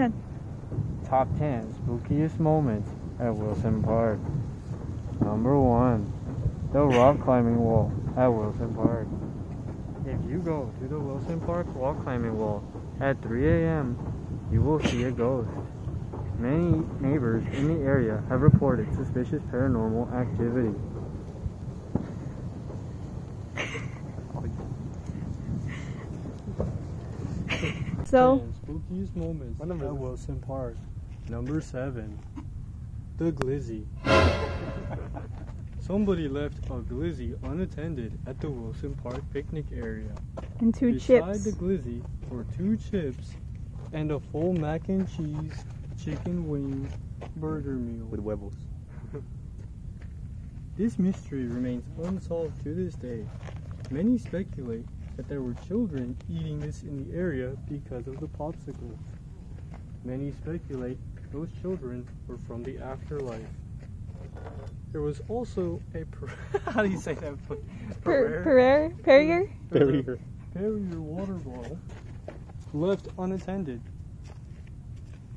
10. Top 10 spookiest moments at Wilson Park. Number 1. The rock climbing wall at Wilson Park. If you go to the Wilson Park rock climbing wall at 3 a.m., you will see a ghost. Many neighbors in the area have reported suspicious paranormal activity. So, Ten spookiest moments What number at? Wilson Park. Number seven, the glizzy. Somebody left a glizzy unattended at the Wilson Park picnic area. and two Beside chips. the glizzy were two chips and a full mac and cheese chicken wing burger meal. With huevos. This mystery remains unsolved to this day. Many speculate that there were children eating this in the area because of the popsicles. Many speculate those children were from the afterlife. There was also a per- how do you say that? Per- Perrier? Perrier? Barrier. Perrier water bottle left unattended.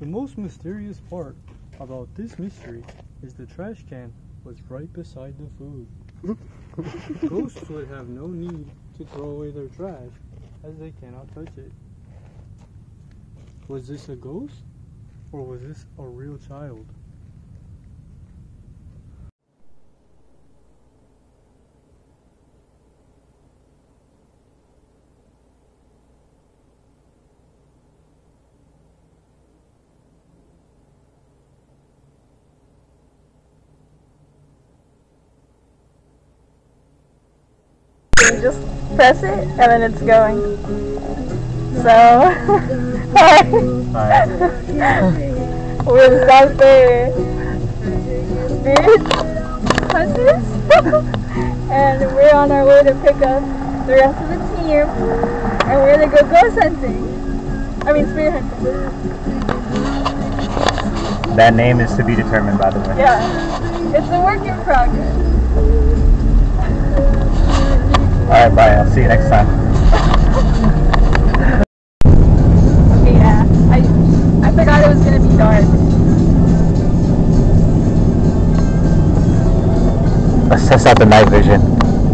The most mysterious part about this mystery is the trash can was right beside the food. Ghosts would have no need to throw away their trash as they cannot touch it. Was this a ghost or was this a real child? Just press it and then it's going. So, hi. We're South Bay Spirit Hunters. and we're on our way to pick up the rest of the team. And we're gonna go ghost hunting. I mean, spirit hunting. That name is to be determined, by the way. Yeah. It's a work in progress. Alright, bye. I'll see you next time. Yeah. I, I forgot it was gonna be dark. Let's test out the night vision.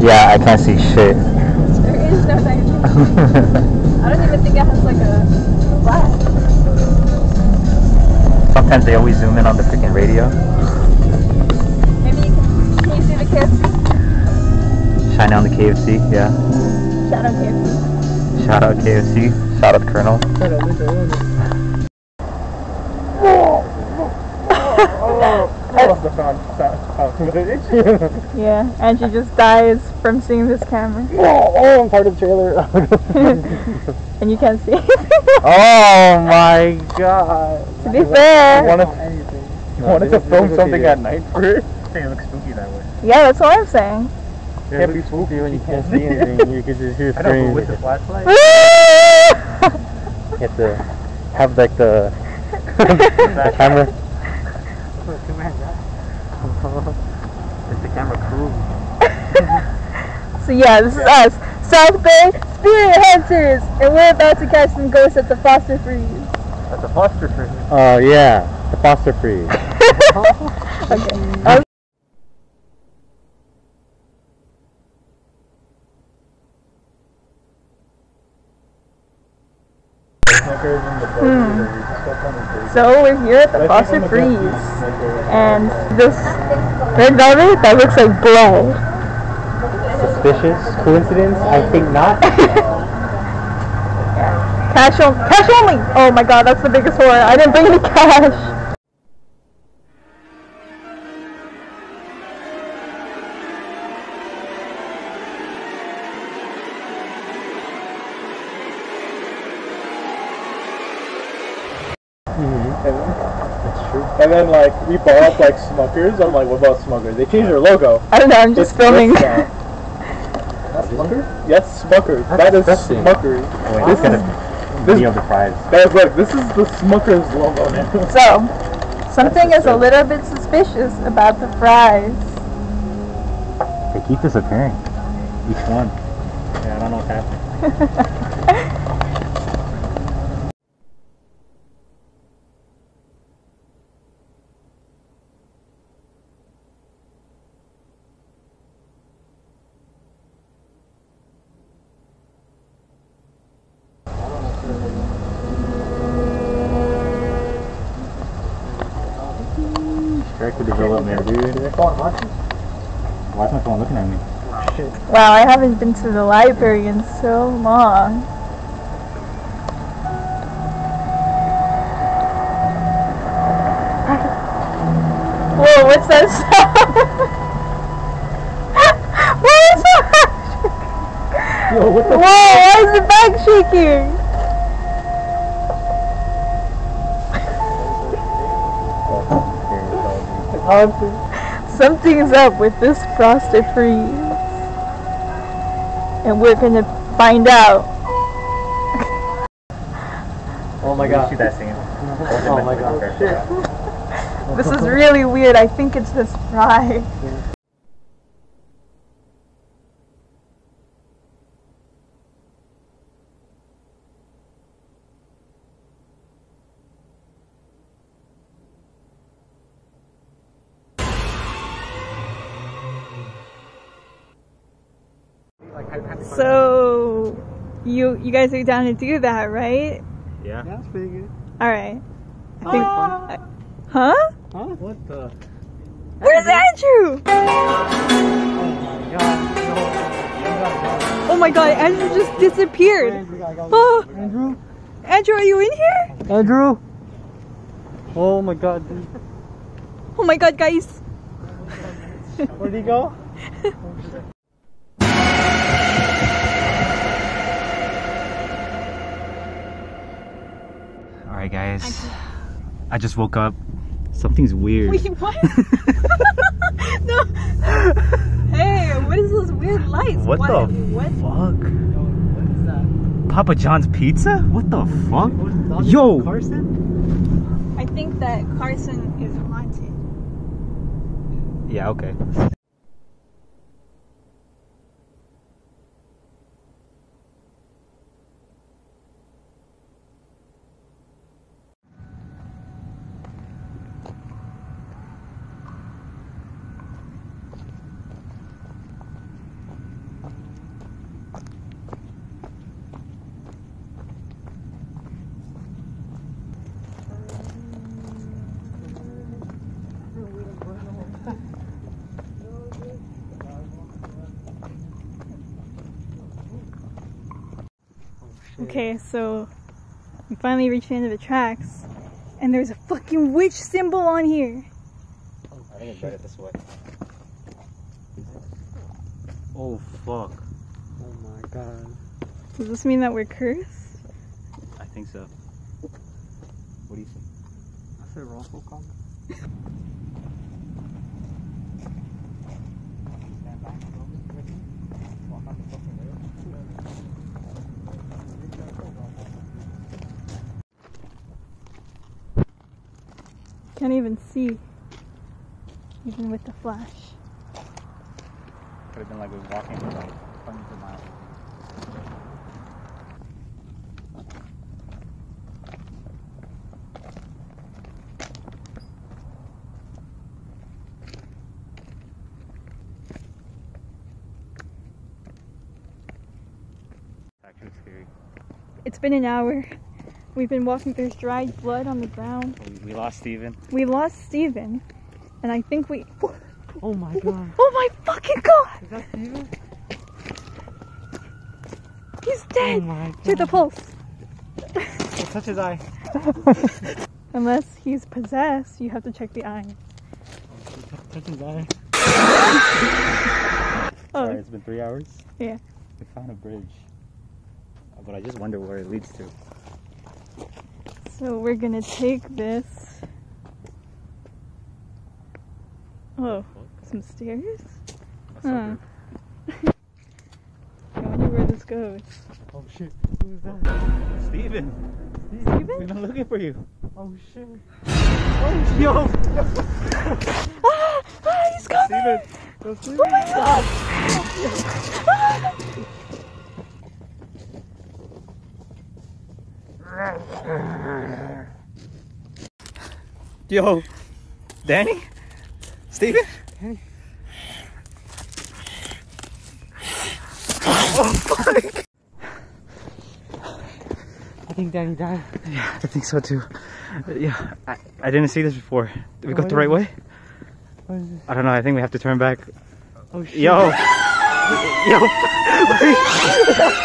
Yeah, I can't see shit. There is no night vision. I don't even think it has like a flash. Sometimes they always zoom in on the freaking radio. Maybe you can, can you see the kids? Shine on the KFC, yeah. Shadow kids. Shout out KFC. Shout out Colonel. Yeah, and she just dies from seeing this camera. oh, I'm part of the trailer. and you can't see. oh my god. to be fair. wanted, you wanted to film something at night for it? It looks spooky that way. Yeah, that's what I'm saying. Can't be spooky when you can't see anything. You can just hear I know, but screams. with the flashlight, you have to have like the, the camera. Is the camera crew? So yeah, this is us, South Bay Spirit Hunters, and we're about to catch some ghosts at the Foster Freeze. At the foster tree. Oh yeah, the foster free. Okay. Hmm. So we're here at the Foster Freeze, and this red velvet that looks like blood. Suspicious coincidence? I think not. Cash, on, cash only. Oh my god, that's the biggest horror. I didn't bring any cash. We bought like Smuckers. I'm like, what about Smuckers? They changed their logo. I don't know. I'm just It's filming. this. That's Smuckers? Yes, Smuckers. That's That is disgusting. Smuckers. Oh, wait, This it's gonna this- be on the prize. Guys, look, this is the Smuckers logo now. So, something is a little bit suspicious about the fries. They keep disappearing. Each one. Yeah, I don't know what's happening. Character development, dude. Why is my phone looking at me? Wow, I haven't been to the library in so long. Whoa, what's that sound? what is that? Yo, what the? Whoa, why is the bag shaking? Something's up with this frosted freeze. And we're gonna find out. Oh my We god. that scene. Oh my god. This is really weird. I think it's this fry. So, you you guys are down to do that, right? Yeah. That's pretty good. All right. I think. I- huh? Huh? What the? Where's Andrew? Oh my god. Oh my God, Andrew just disappeared. Oh, Andrew? Andrew, are you in here? Andrew? Oh my god. dude. Oh my God, guys. Where'd he go? All right, guys. I just woke up. Something's weird. Wait, what? no. Hey, what is those weird lights? What the What? fuck? What is that? Papa John's Pizza? What the fuck? Yo! Carson? I think that Carson is haunted. Yeah, okay. Okay, so we finally reached the end of the tracks, and there's a fucking witch symbol on here. I think it's better this way. Oh fuck. Oh my god. Does this mean that we're cursed? I think so. What do you think? I said Roscoe Comics. Can't even see, even with the flash. Could have been like we were walking like hundreds of miles. It's actually scary. It's been an hour. We've been walking. There's dried blood on the ground. We, we lost Steven. We lost Steven, and I think we. Oh my oh, god. Oh my fucking god! Is that Steven? He's Oh dead! my to the god. pulse. Touch his eye. Unless he's possessed, you have to check the eye. Touch his eye. Oh, Alright, it's been three hours. Yeah. We found a bridge. But I just wonder where it leads to. So we're gonna take this. Oh, some stairs? That's Huh. I wonder where this goes. Oh shit. Who's that? Steven! Steven? We've been looking for you. Oh shit. Oh, Yo! Ah! Ah, he's coming! Go see Oh my god! Yo! Danny? Steven? Oh fuck! I think Danny died. Yeah, I think so too. Yeah, I, I didn't see this before. Did we go Oh, the right way? I don't know. I think we have to turn back. Oh shit. Yo, yo.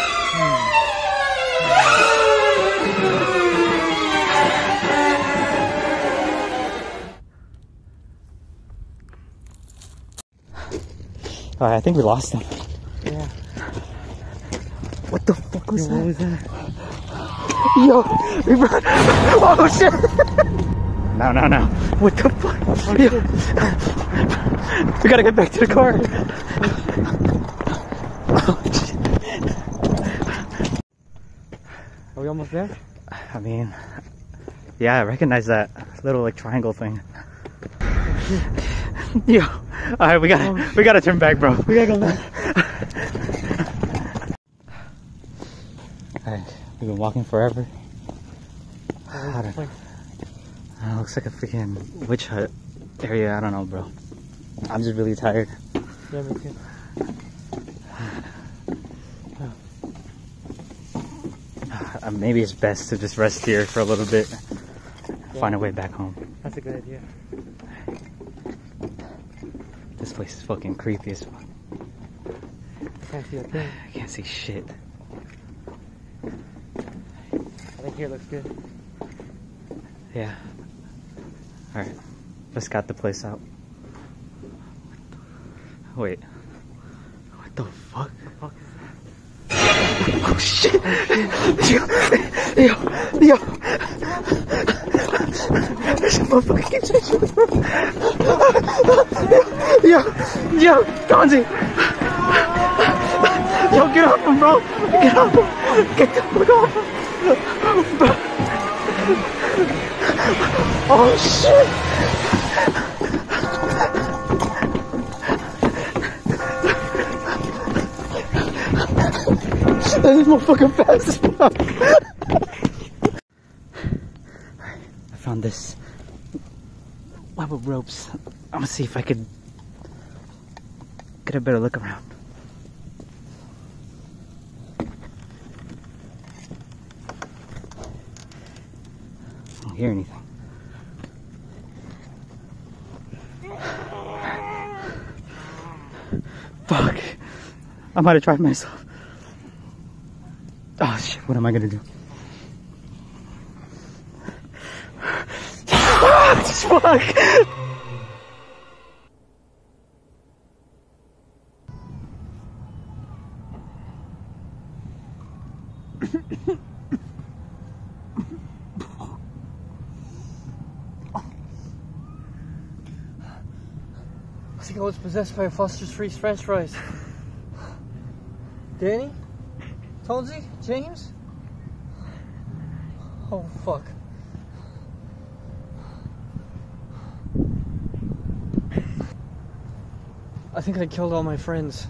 All right, I think we lost them. Yeah. What the fuck was Yo, what that? was that? Yo, we run. Oh shit! No, no, no. What the fuck? Yo. We gotta get back to the car. Oh, shit. Are we almost there? I mean, yeah, I recognize that little like triangle thing. Yo, all right, we gotta we gotta turn back, bro. We gotta go back. Alright, we've been walking forever. Oh, don't- Uh, looks like a freaking witch hut area. I don't know, bro. I'm just really tired. yeah, me too. Uh, maybe it's best to just rest here for a little bit. Find a way back home. That's a good idea. This place is fucking creepy as fuck. Can't see a thing. I can't see shit. I think here looks good. Yeah. Alright. Let's scout the place out. Wait. What the fuck? Fuck. Oh shit! Yo! Yo! Yo! There's a bro. Yo! Yo! Gonzi! Yo, get off him, bro! Get off him! Get the fuck off him! Oh shit! This motherfucker fast as fuck. Found this web of ropes. I'm gonna see if I could get a better look around. I don't hear anything. Fuck. I might have tried myself. Oh shit, what am I gonna do? Fuck! I think I was possessed by a Foster's Freeze French fries. Danny? Tonesy? James? Oh fuck. I think I killed all my friends.